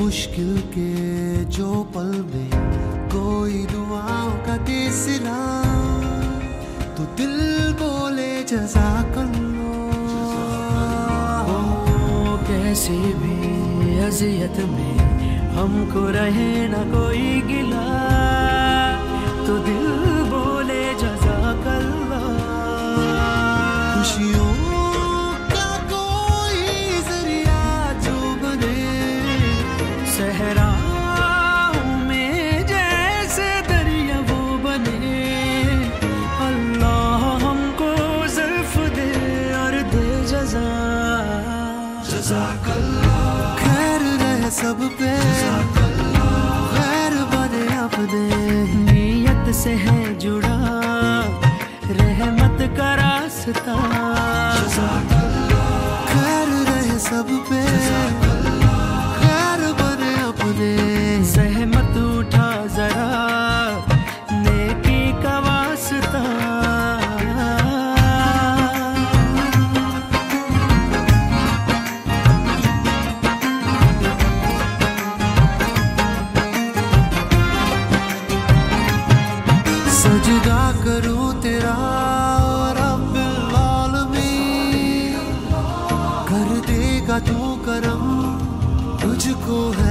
मुश्किल के जो पल में कोई दुआओं का तीसरा तो दिल बोले जजा कर लो कैसे भी अजियत में हमको रहे ना कोई गिला। तो दिल बोले, जजा कल्ला। खुशियों का कोई ज़रिया जो बने सहराओं में जैसे रहे सब पे। खैर बने अपने। नीयत से है जुड़ा। रहमत का रास्ता। खैर रहे सब पे। सजदा करूँ तेरा रब्बिल कर देगा तू करम तुझको है